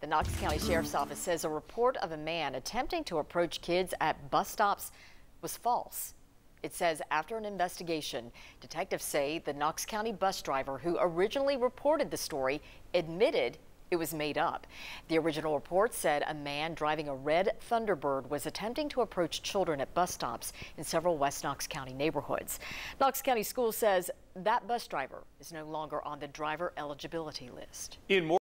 The Knox County Sheriff's Office says a report of a man attempting to approach kids at bus stops was false. It says after an investigation, detectives say the Knox County bus driver who originally reported the story admitted it was made up. The original report said a man driving a red Thunderbird was attempting to approach children at bus stops in several West Knox County neighborhoods. Knox County School says that bus driver is no longer on the driver eligibility list. In more